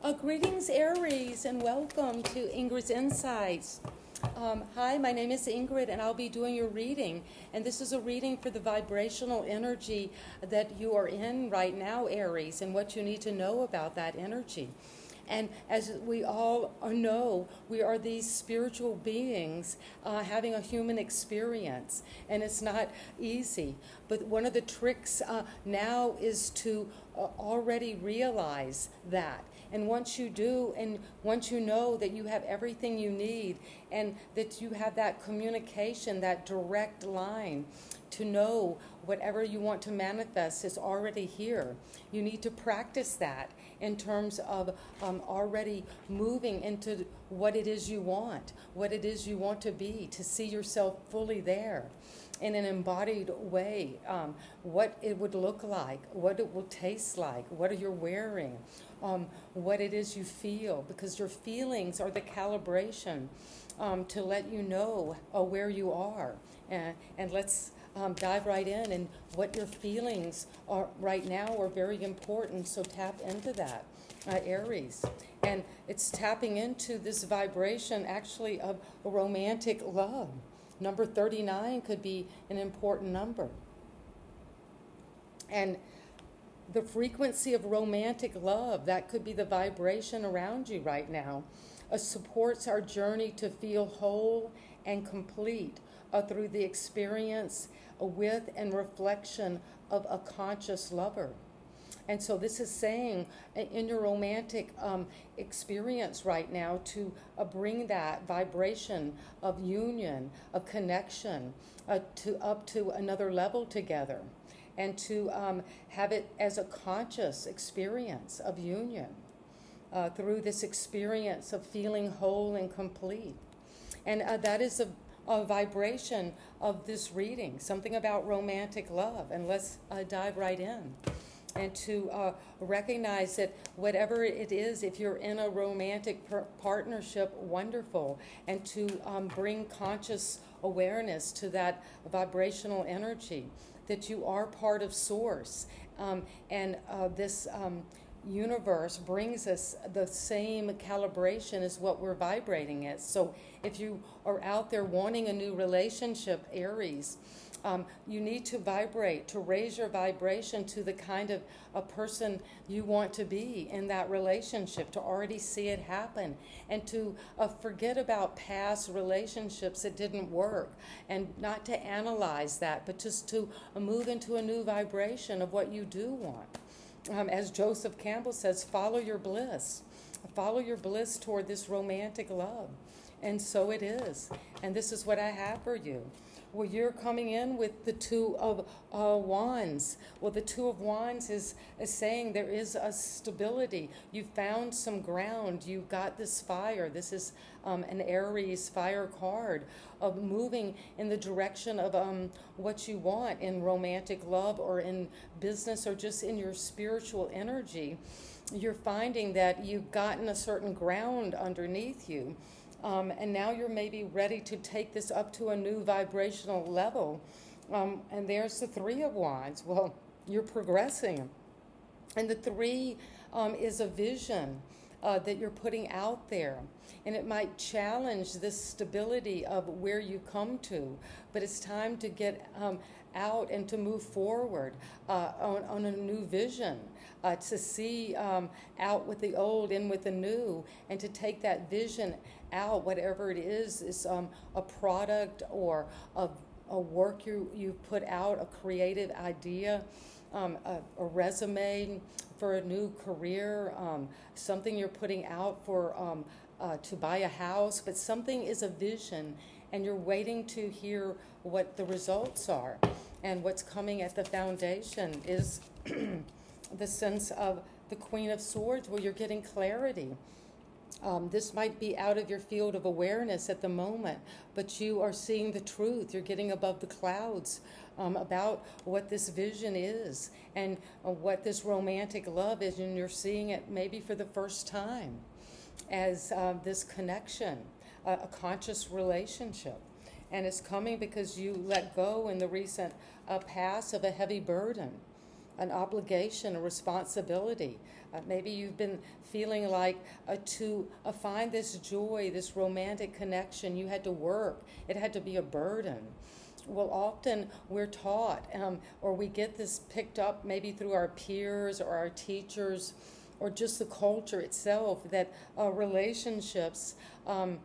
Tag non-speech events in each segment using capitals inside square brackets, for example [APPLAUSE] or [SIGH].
Uh, greetings, Aries, and welcome to Ingrid's Insights. Um, hi, my name is Ingrid, and I'll be doing your reading. And this is a reading for the vibrational energy that you are in right now, Aries, and what you need to know about that energy. And as we all know, we are these spiritual beings uh, having a human experience, and it's not easy. But one of the tricks uh, now is to uh, already realize that. And once you do, and once you know that you have everything you need, and that you have that communication, that direct line to know whatever you want to manifest is already here. You need to practice that in terms of um, already moving into what it is you want, what it is you want to be, to see yourself fully there in an embodied way, um, what it would look like, what it will taste like, what are you're wearing, um, what it is you feel, because your feelings are the calibration um, to let you know uh, where you are. And, and let's um, dive right in. And what your feelings are right now are very important. So tap into that, uh, Aries. And it's tapping into this vibration actually of romantic love. Number 39 could be an important number. And the frequency of romantic love, that could be the vibration around you right now, uh, supports our journey to feel whole and complete uh, through the experience with and reflection of a conscious lover. And so this is saying in your romantic um, experience right now to uh, bring that vibration of union, of connection, uh, to up to another level together, and to um, have it as a conscious experience of union uh, through this experience of feeling whole and complete. And uh, that is a a vibration of this reading, something about romantic love. And let's uh, dive right in. And to uh, recognize that whatever it is, if you're in a romantic partnership, wonderful. And to um, bring conscious awareness to that vibrational energy, that you are part of Source. Um, and uh, this. Um, universe brings us the same calibration as what we're vibrating at. So if you are out there wanting a new relationship, Aries, um, you need to vibrate, to raise your vibration to the kind of a person you want to be in that relationship, to already see it happen, and to uh, forget about past relationships that didn't work, and not to analyze that, but just to move into a new vibration of what you do want um, as Joseph Campbell says, follow your bliss. Follow your bliss toward this romantic love. And so it is. And this is what I have for you. Well, you're coming in with the two of uh, wands. Well, the two of wands is, is saying there is a stability. You found some ground. You got this fire. This is um, an Aries fire card of moving in the direction of um, what you want in romantic love or in business or just in your spiritual energy. You're finding that you've gotten a certain ground underneath you um, and now you're maybe ready to take this up to a new vibrational level. Um, and there's the Three of Wands. Well, you're progressing. And the three um, is a vision uh, that you're putting out there. And it might challenge this stability of where you come to, but it's time to get um, out and to move forward uh, on, on, a new vision, uh, to see um, out with the old, in with the new, and to take that vision out, whatever it is, is um, a product or a, a work you, you put out, a creative idea, um, a, a, resume for a new career, um, something you're putting out for um, uh, to buy a house, but something is a vision, and you're waiting to hear what the results are. And what's coming at the foundation is [CLEARS THROAT] the sense of the Queen of Swords, where you're getting clarity um, this might be out of your field of awareness at the moment, but you are seeing the truth. You're getting above the clouds um, about what this vision is and uh, what this romantic love is, and you're seeing it maybe for the first time as uh, this connection, a conscious relationship. And it's coming because you let go in the recent uh, past of a heavy burden an obligation, a responsibility. Uh, maybe you've been feeling like uh, to uh, find this joy, this romantic connection, you had to work, it had to be a burden. Well, often we're taught, um, or we get this picked up maybe through our peers or our teachers, or just the culture itself, that uh, relationships. Um,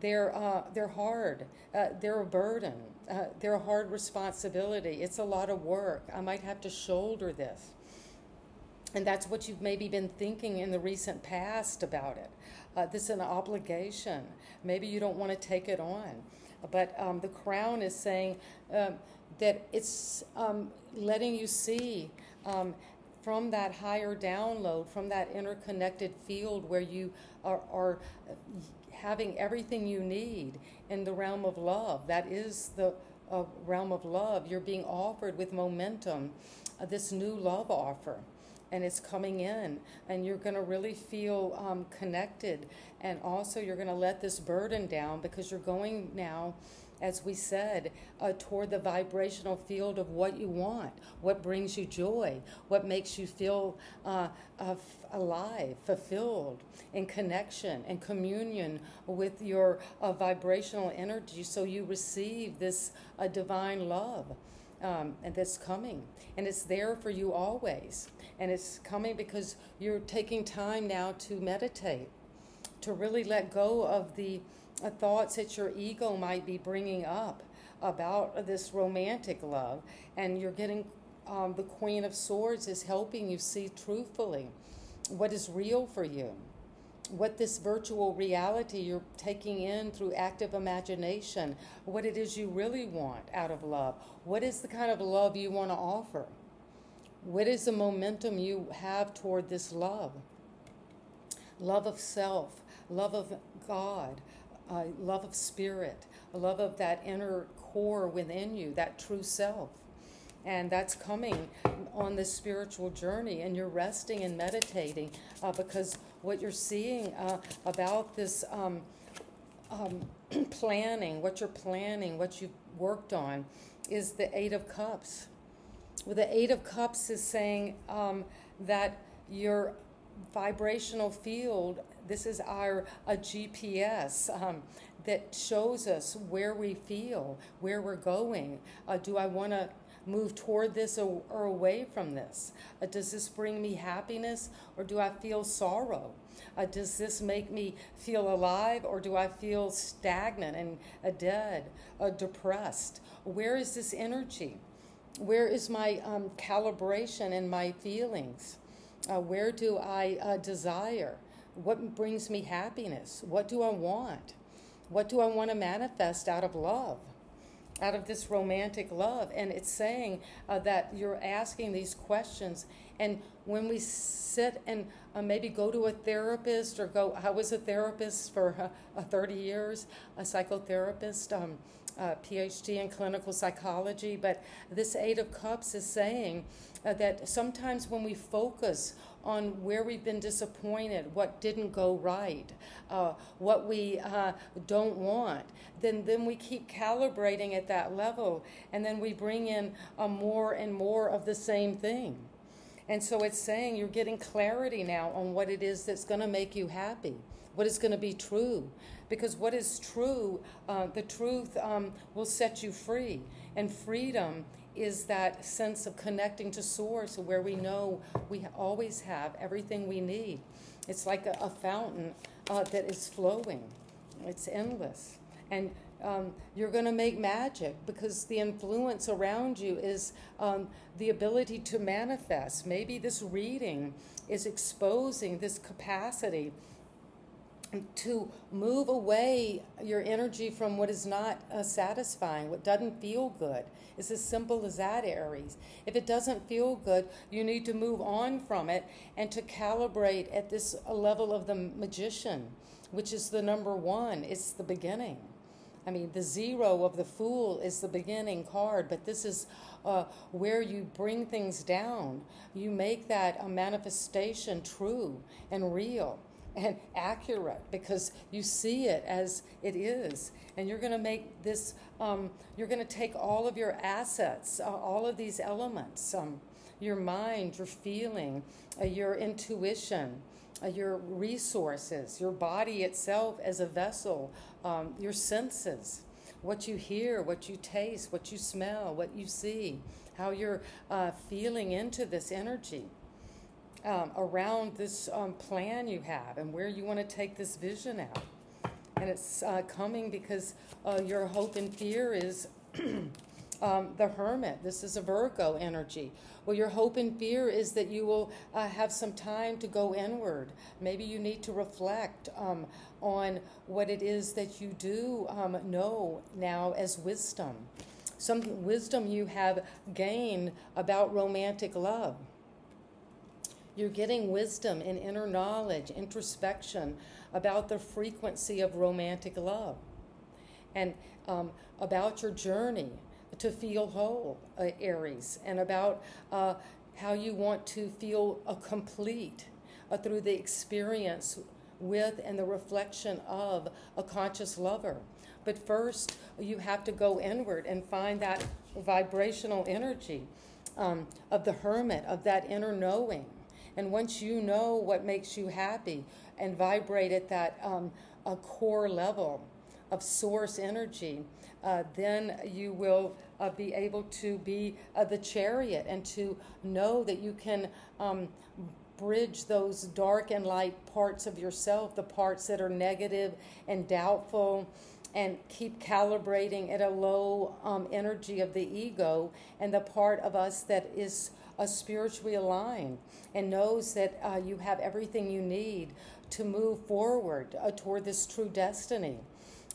they're, uh, they're hard. Uh, they're a burden. Uh, they're a hard responsibility. It's a lot of work. I might have to shoulder this. And that's what you've maybe been thinking in the recent past about it. Uh, this is an obligation. Maybe you don't want to take it on. But um, the crown is saying um, that it's um, letting you see um, from that higher download, from that interconnected field where you are, are having everything you need in the realm of love. That is the uh, realm of love. You're being offered with momentum uh, this new love offer. And it's coming in, and you're going to really feel um, connected. And also, you're going to let this burden down because you're going now as we said, uh, toward the vibrational field of what you want, what brings you joy, what makes you feel uh, uh, alive, fulfilled, in connection and communion with your uh, vibrational energy. So you receive this uh, divine love. Um, and that's coming. And it's there for you always. And it's coming because you're taking time now to meditate, to really let go of the uh, thoughts that your ego might be bringing up about this romantic love, and you're getting um, the Queen of Swords is helping you see truthfully what is real for you, what this virtual reality you're taking in through active imagination, what it is you really want out of love, what is the kind of love you want to offer, what is the momentum you have toward this love. Love of self, love of God, uh, love of spirit, love of that inner core within you, that true self. And that's coming on this spiritual journey, and you're resting and meditating uh, because what you're seeing uh, about this um, um, [CLEARS THROAT] planning, what you're planning, what you've worked on, is the Eight of Cups. Well, the Eight of Cups is saying um, that your vibrational field this is our a GPS um, that shows us where we feel, where we're going. Uh, do I want to move toward this or, or away from this? Uh, does this bring me happiness or do I feel sorrow? Uh, does this make me feel alive or do I feel stagnant and uh, dead, uh, depressed? Where is this energy? Where is my um, calibration and my feelings? Uh, where do I uh, desire? What brings me happiness? What do I want? What do I want to manifest out of love? Out of this romantic love. And it's saying uh, that you're asking these questions. And when we sit and uh, maybe go to a therapist or go, I was a therapist for uh, 30 years, a psychotherapist. Um, uh, PhD in clinical psychology, but this Eight of Cups is saying uh, that sometimes when we focus on where we've been disappointed, what didn't go right, uh, what we uh, don't want, then, then we keep calibrating at that level, and then we bring in more and more of the same thing. And so it's saying you're getting clarity now on what it is that's going to make you happy, what is going to be true. Because what is true, uh, the truth um, will set you free. And freedom is that sense of connecting to source where we know we always have everything we need. It's like a, a fountain uh, that is flowing, it's endless. And um, you're going to make magic because the influence around you is um, the ability to manifest. Maybe this reading is exposing this capacity to move away your energy from what is not uh, satisfying, what doesn't feel good. It's as simple as that, Aries. If it doesn't feel good, you need to move on from it and to calibrate at this level of the magician, which is the number one. It's the beginning. I mean, the zero of the fool is the beginning card, but this is uh, where you bring things down. You make that a manifestation true and real and accurate because you see it as it is. And you're going to make this, um, you're going to take all of your assets, uh, all of these elements, um, your mind, your feeling, uh, your intuition, uh, your resources, your body itself as a vessel, um, your senses, what you hear, what you taste, what you smell, what you see, how you're uh, feeling into this energy. Um, around this um, plan you have and where you want to take this vision out. And it's uh, coming because uh, your hope and fear is [CLEARS THROAT] um, the hermit. This is a Virgo energy. Well, your hope and fear is that you will uh, have some time to go inward. Maybe you need to reflect um, on what it is that you do um, know now as wisdom. Some wisdom you have gained about romantic love. You're getting wisdom and inner knowledge, introspection about the frequency of romantic love and um, about your journey to feel whole, uh, Aries, and about uh, how you want to feel a complete uh, through the experience with and the reflection of a conscious lover. But first, you have to go inward and find that vibrational energy um, of the hermit, of that inner knowing. And once you know what makes you happy and vibrate at that um, a core level of source energy, uh, then you will uh, be able to be uh, the chariot and to know that you can um, bridge those dark and light parts of yourself, the parts that are negative and doubtful, and keep calibrating at a low um, energy of the ego and the part of us that is uh, spiritually aligned and knows that uh, you have everything you need to move forward uh, toward this true destiny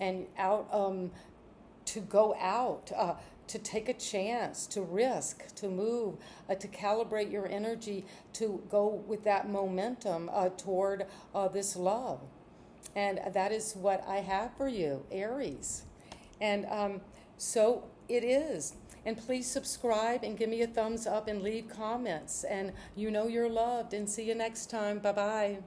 and out um, to go out, uh, to take a chance, to risk, to move, uh, to calibrate your energy to go with that momentum uh, toward uh, this love. And that is what I have for you, Aries. And um, so it is. And please subscribe and give me a thumbs up and leave comments. And you know you're loved. And see you next time. Bye bye.